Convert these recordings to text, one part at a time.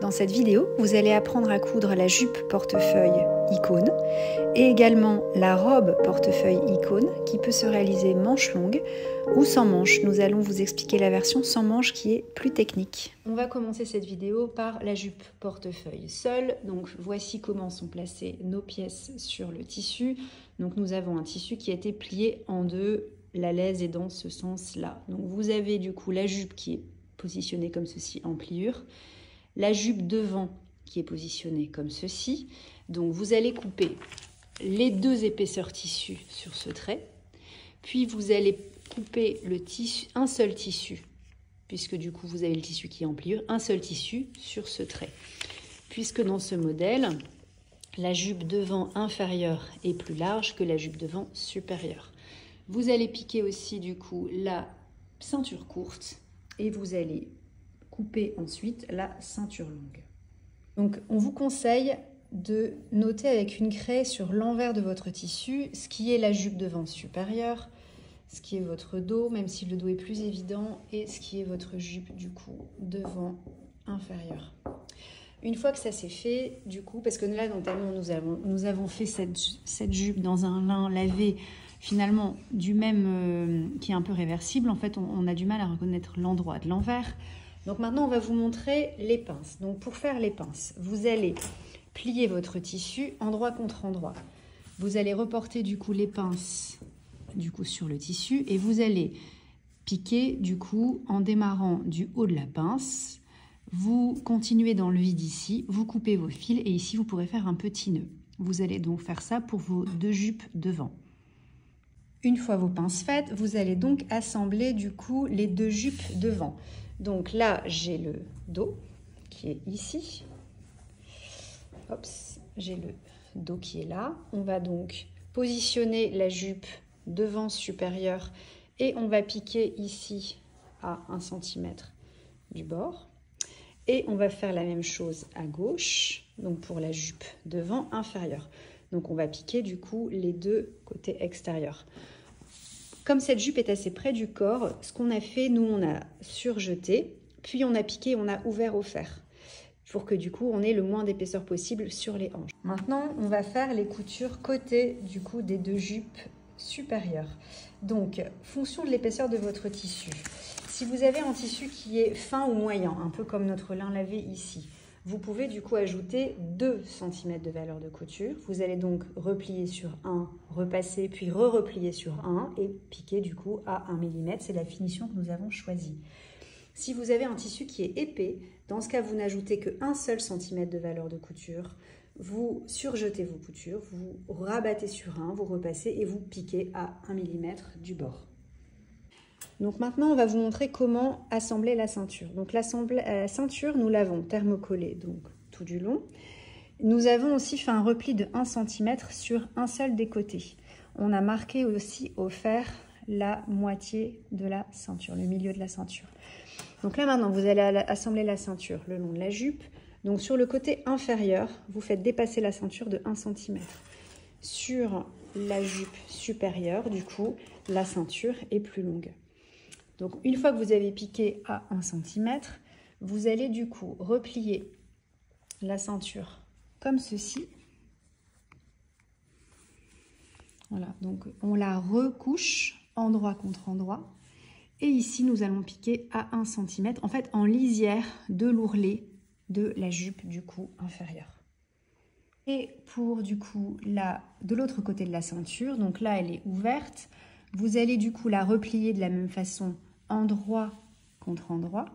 Dans cette vidéo, vous allez apprendre à coudre la jupe portefeuille icône et également la robe portefeuille icône qui peut se réaliser manche longue ou sans manche. Nous allons vous expliquer la version sans manche qui est plus technique. On va commencer cette vidéo par la jupe portefeuille seule. Donc voici comment sont placées nos pièces sur le tissu. Donc nous avons un tissu qui a été plié en deux. La laise est dans ce sens-là. Donc vous avez du coup la jupe qui est positionnée comme ceci en pliure la jupe devant qui est positionnée comme ceci. Donc vous allez couper les deux épaisseurs tissu sur ce trait, puis vous allez couper le tissu, un seul tissu, puisque du coup vous avez le tissu qui est en pliure, un seul tissu sur ce trait. Puisque dans ce modèle, la jupe devant inférieure est plus large que la jupe devant supérieure. Vous allez piquer aussi du coup la ceinture courte et vous allez couper ensuite la ceinture longue. Donc on vous conseille de noter avec une craie sur l'envers de votre tissu ce qui est la jupe devant supérieure, ce qui est votre dos, même si le dos est plus évident, et ce qui est votre jupe du coup devant inférieur. Une fois que ça s'est fait, du coup, parce que là notamment nous avons, nous avons fait cette, jupe dans un lin lavé finalement du même euh, qui est un peu réversible, en fait on a du mal à reconnaître l'endroit de l'envers. Donc maintenant, on va vous montrer les pinces. Donc pour faire les pinces, vous allez plier votre tissu endroit contre endroit. Vous allez reporter du coup les pinces du coup sur le tissu et vous allez piquer du coup en démarrant du haut de la pince. Vous continuez dans le vide ici, vous coupez vos fils et ici vous pourrez faire un petit nœud. Vous allez donc faire ça pour vos deux jupes devant. Une fois vos pinces faites, vous allez donc assembler du coup les deux jupes devant. Donc là, j'ai le dos qui est ici. J'ai le dos qui est là. On va donc positionner la jupe devant supérieure et on va piquer ici à 1 cm du bord. Et on va faire la même chose à gauche, donc pour la jupe devant inférieure. Donc on va piquer du coup les deux côtés extérieurs. Comme cette jupe est assez près du corps, ce qu'on a fait, nous, on a surjeté, puis on a piqué, on a ouvert au fer pour que du coup on ait le moins d'épaisseur possible sur les hanches. Maintenant, on va faire les coutures côté du coup des deux jupes supérieures. Donc, fonction de l'épaisseur de votre tissu. Si vous avez un tissu qui est fin ou moyen, un peu comme notre lin lavé ici, vous pouvez du coup ajouter 2 cm de valeur de couture. Vous allez donc replier sur 1, repasser, puis re-replier sur 1 et piquer du coup à 1 mm. C'est la finition que nous avons choisie. Si vous avez un tissu qui est épais, dans ce cas, vous n'ajoutez que 1 seul centimètre de valeur de couture. Vous surjetez vos coutures, vous rabattez sur 1, vous repassez et vous piquez à 1 mm du bord. Donc maintenant, on va vous montrer comment assembler la ceinture. Donc la euh, ceinture, nous l'avons thermocollée donc tout du long. Nous avons aussi fait un repli de 1 cm sur un seul des côtés. On a marqué aussi au fer la moitié de la ceinture, le milieu de la ceinture. Donc là maintenant, vous allez assembler la ceinture le long de la jupe. Donc sur le côté inférieur, vous faites dépasser la ceinture de 1 cm. Sur la jupe supérieure, du coup, la ceinture est plus longue. Donc une fois que vous avez piqué à 1 cm, vous allez du coup replier la ceinture comme ceci. Voilà, donc on la recouche endroit contre endroit. Et ici, nous allons piquer à 1 cm, en fait en lisière de l'ourlet de la jupe du cou inférieur. Et pour du coup, là, de l'autre côté de la ceinture, donc là, elle est ouverte, vous allez du coup la replier de la même façon endroit contre endroit.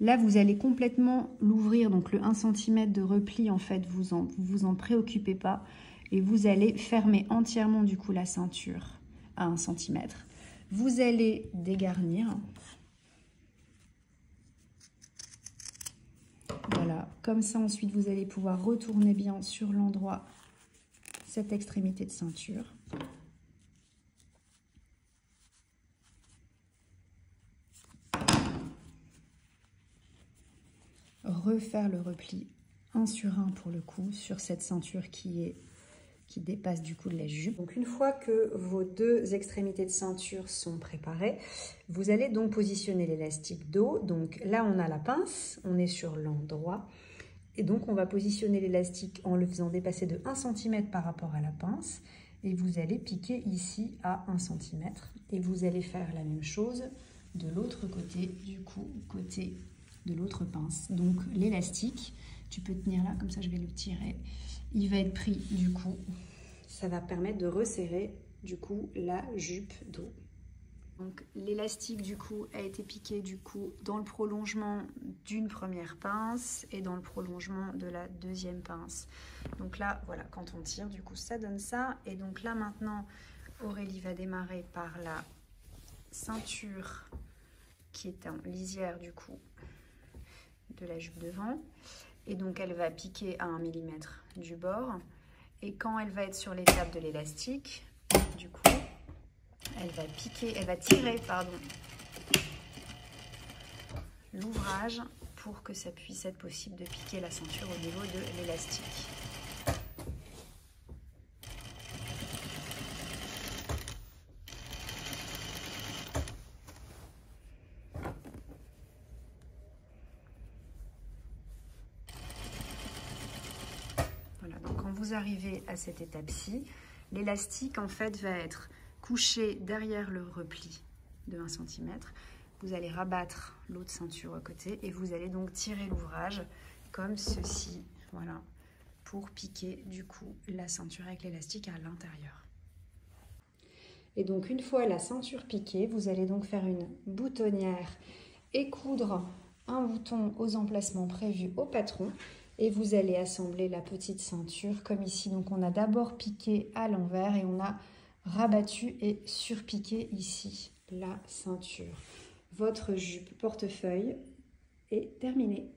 Là, vous allez complètement l'ouvrir, donc le 1 cm de repli, en fait, vous en, vous en préoccupez pas. Et vous allez fermer entièrement, du coup, la ceinture à 1 cm. Vous allez dégarnir. Voilà, comme ça, ensuite, vous allez pouvoir retourner bien sur l'endroit cette extrémité de ceinture. Refaire le repli un sur un pour le coup sur cette ceinture qui est qui dépasse du coup de la jupe. Donc une fois que vos deux extrémités de ceinture sont préparées, vous allez donc positionner l'élastique dos. Donc là on a la pince, on est sur l'endroit. Et donc on va positionner l'élastique en le faisant dépasser de 1 cm par rapport à la pince et vous allez piquer ici à 1 cm et vous allez faire la même chose de l'autre côté du coup côté de l'autre pince. Donc l'élastique tu peux tenir là comme ça je vais le tirer. Il va être pris du coup. Ça va permettre de resserrer du coup la jupe d'eau. Donc l'élastique du coup a été piqué du coup dans le prolongement d'une première pince et dans le prolongement de la deuxième pince. Donc là voilà quand on tire du coup ça donne ça. Et donc là maintenant Aurélie va démarrer par la ceinture qui est en lisière du coup de la jupe devant et donc elle va piquer à 1 mm du bord et quand elle va être sur l'étape de l'élastique du coup elle va piquer, elle va tirer, pardon, l'ouvrage pour que ça puisse être possible de piquer la ceinture au niveau de l'élastique. Voilà, donc quand vous arrivez à cette étape-ci, l'élastique en fait va être coucher derrière le repli de 1 cm. Vous allez rabattre l'autre ceinture à côté et vous allez donc tirer l'ouvrage comme ceci, voilà, pour piquer du coup la ceinture avec l'élastique à l'intérieur. Et donc une fois la ceinture piquée, vous allez donc faire une boutonnière et coudre un bouton aux emplacements prévus au patron et vous allez assembler la petite ceinture comme ici. Donc on a d'abord piqué à l'envers et on a rabattu et surpiqué ici la ceinture. Votre jupe portefeuille est terminée.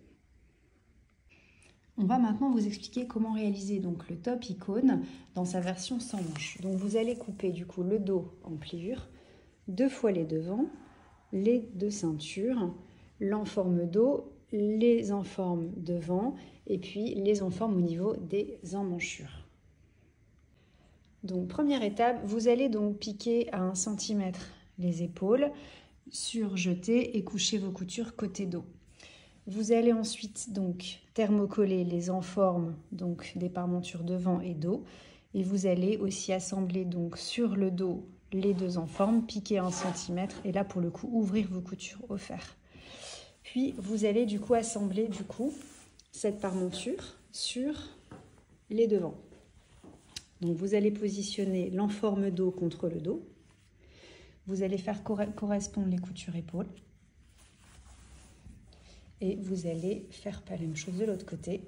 On va maintenant vous expliquer comment réaliser donc le top icône dans sa version sans manche. Donc vous allez couper du coup le dos en pliure, deux fois les devants, les deux ceintures, l'enforme dos, les enformes devant et puis les enformes au niveau des emmanchures. Donc première étape, vous allez donc piquer à 1 cm les épaules, surjeter et coucher vos coutures côté dos. Vous allez ensuite donc thermocoller les enformes donc des parmentures devant et dos et vous allez aussi assembler donc sur le dos les deux enformes, piquer 1 cm et là pour le coup ouvrir vos coutures au fer. Puis vous allez du coup assembler du coup cette parmenture sur les devants. Donc vous allez positionner l'enforme dos contre le dos. Vous allez faire correspondre les coutures épaules. Et vous allez faire pas la même chose de l'autre côté.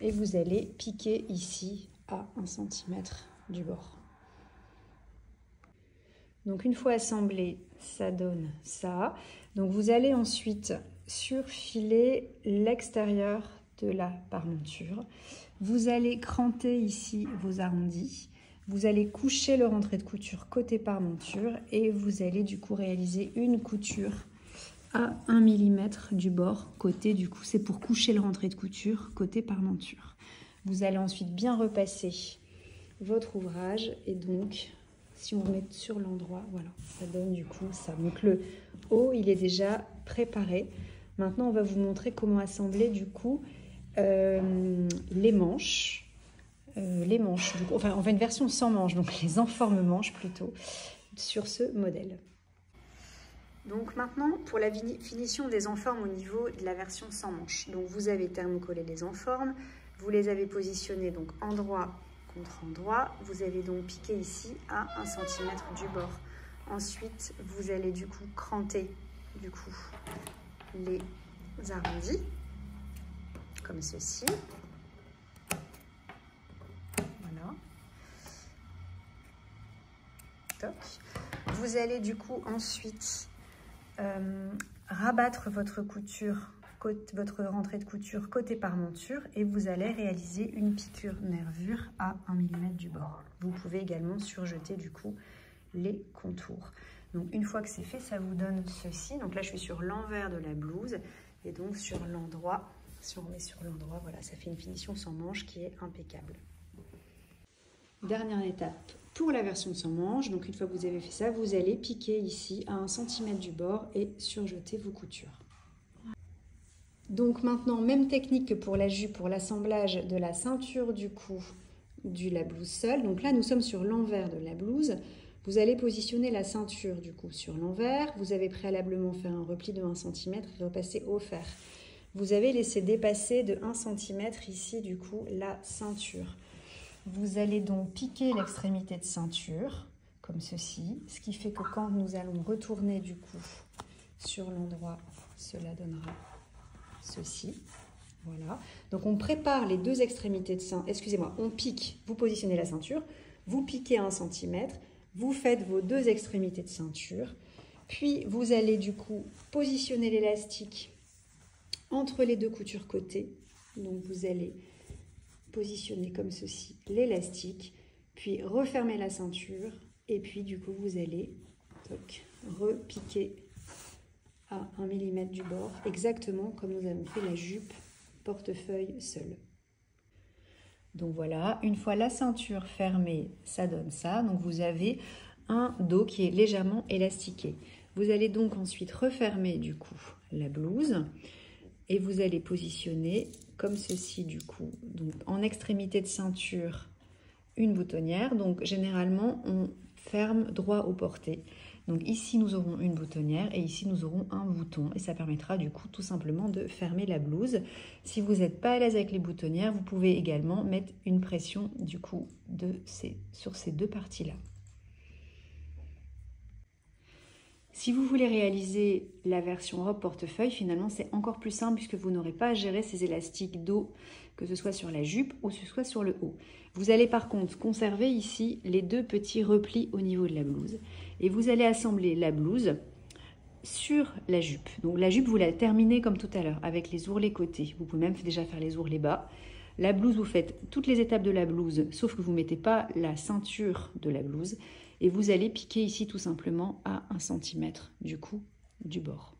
Et vous allez piquer ici à 1 cm du bord. Donc une fois assemblé, ça donne ça. Donc vous allez ensuite surfiler l'extérieur de la parmenture. Vous allez cranter ici vos arrondis. Vous allez coucher le rentrée de couture côté parmenture et vous allez du coup réaliser une couture à 1 mm du bord côté du coup. C'est pour coucher le rentrée de couture côté parmenture. Vous allez ensuite bien repasser votre ouvrage et donc si on remet sur l'endroit, voilà, ça donne du coup ça. Donc le haut, il est déjà préparé. Maintenant, on va vous montrer comment assembler du coup euh, les manches, euh, les manches, enfin on fait une version sans manches, donc les enformes manches plutôt, sur ce modèle. Donc maintenant, pour la finition des enformes au niveau de la version sans manches. Donc vous avez thermocollé les enformes, vous les avez positionnés donc endroit contre endroit. Vous avez donc piqué ici à 1 cm du bord. Ensuite, vous allez du coup cranter du coup les arrondis comme ceci. Voilà. Vous allez du coup ensuite euh, rabattre votre couture, votre rentrée de couture côté parmenture et vous allez réaliser une piqûre nervure à 1 mm du bord. Vous pouvez également surjeter du coup les contours. Donc une fois que c'est fait, ça vous donne ceci. Donc là, je suis sur l'envers de la blouse et donc sur l'endroit si on remet sur l'endroit, voilà, ça fait une finition sans manche qui est impeccable. Dernière étape pour la version sans manche. Donc une fois que vous avez fait ça, vous allez piquer ici à 1 cm du bord et surjeter vos coutures. Donc maintenant, même technique que pour la jupe, pour l'assemblage de la ceinture du cou de la blouse seule. Donc là, nous sommes sur l'envers de la blouse. Vous allez positionner la ceinture du coup sur l'envers. Vous avez préalablement fait un repli de 1 cm et repasser au fer. Vous avez laissé dépasser de 1 cm ici du coup la ceinture. Vous allez donc piquer l'extrémité de ceinture comme ceci, ce qui fait que quand nous allons retourner du coup sur l'endroit, cela donnera ceci. Voilà. Donc on prépare les deux extrémités de ceinture. Excusez-moi, on pique, vous positionnez la ceinture, vous piquez 1 cm, vous faites vos deux extrémités de ceinture, puis vous allez du coup positionner l'élastique entre les deux coutures côté. Donc vous allez positionner comme ceci l'élastique, puis refermer la ceinture, et puis du coup vous allez repiquer à 1 mm du bord, exactement comme nous avons fait la jupe portefeuille seul. Donc voilà, une fois la ceinture fermée, ça donne ça. Donc vous avez un dos qui est légèrement élastiqué. Vous allez donc ensuite refermer du coup la blouse et vous allez positionner comme ceci du coup. Donc en extrémité de ceinture, une boutonnière. Donc généralement on ferme droit au porté. Donc ici, nous aurons une boutonnière et ici, nous aurons un bouton. Et ça permettra du coup tout simplement de fermer la blouse. Si vous n'êtes pas à l'aise avec les boutonnières, vous pouvez également mettre une pression du coup de ces, sur ces deux parties-là. Si vous voulez réaliser la version robe portefeuille, finalement c'est encore plus simple puisque vous n'aurez pas à gérer ces élastiques dos, que ce soit sur la jupe ou que ce soit sur le haut. Vous allez par contre conserver ici les deux petits replis au niveau de la blouse et vous allez assembler la blouse sur la jupe. Donc la jupe, vous la terminez comme tout à l'heure avec les ourlets côtés. Vous pouvez même déjà faire les ourlets bas. La blouse, vous faites toutes les étapes de la blouse, sauf que vous ne mettez pas la ceinture de la blouse. Et vous allez piquer ici tout simplement à 1 cm du coup du bord.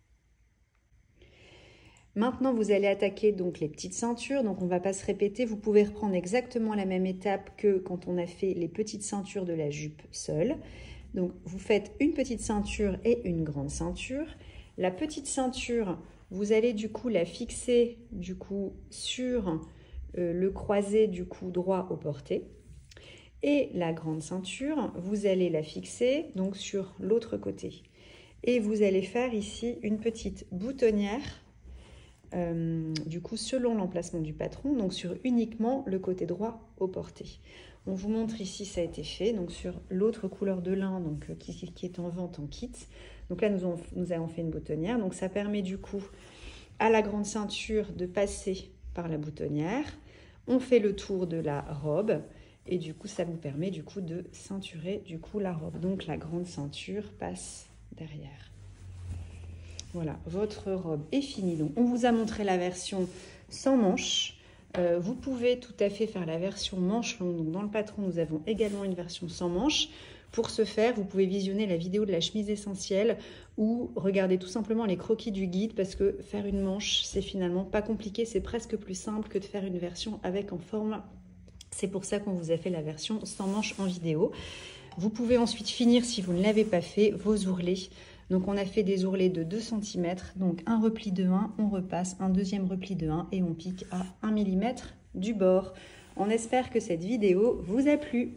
Maintenant, vous allez attaquer donc les petites ceintures. Donc, on ne va pas se répéter. Vous pouvez reprendre exactement la même étape que quand on a fait les petites ceintures de la jupe seule. Donc vous faites une petite ceinture et une grande ceinture. La petite ceinture, vous allez du coup la fixer du coup sur euh, le croisé du cou droit au porté. Et la grande ceinture, vous allez la fixer donc sur l'autre côté. Et vous allez faire ici une petite boutonnière, euh, du coup selon l'emplacement du patron, donc sur uniquement le côté droit au porté. On vous montre ici, ça a été fait, donc sur l'autre couleur de lin donc, euh, qui, est en vente en kit. Donc là, nous, nous avons fait une boutonnière. Donc ça permet du coup à la grande ceinture de passer par la boutonnière. On fait le tour de la robe et du coup, ça vous permet du coup de ceinturer du coup la robe. Donc la grande ceinture passe derrière. Voilà, votre robe est finie. Donc on vous a montré la version sans manches. Euh, vous pouvez tout à fait faire la version manche longue. Dans le patron, nous avons également une version sans manche. Pour ce faire, vous pouvez visionner la vidéo de la chemise essentielle ou regarder tout simplement les croquis du guide parce que faire une manche, c'est finalement pas compliqué, c'est presque plus simple que de faire une version avec en forme. C'est pour ça qu'on vous a fait la version sans manche en vidéo. Vous pouvez ensuite finir, si vous ne l'avez pas fait, vos ourlets donc on a fait des ourlets de 2 cm, donc un repli de 1, on repasse, un deuxième repli de 1 et on pique à 1 mm du bord. On espère que cette vidéo vous a plu.